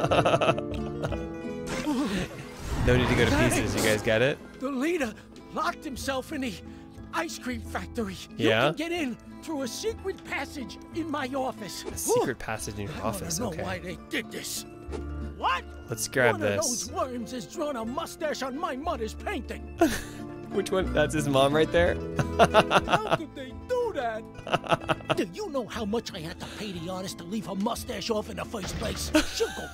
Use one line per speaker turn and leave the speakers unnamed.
no need to go to pieces. You guys get it?
The leader locked himself in the ice cream factory.
Yeah?
You can get in through a secret passage in my office.
A secret passage in your
I
office.
I don't know why they did this. What?
Let's grab
One of those worms has drawn a mustache on my mother's painting.
Which one? That's his mom right there.
How could they do that? do you know how much I had to pay the artist to leave her mustache off in the first place? She'll go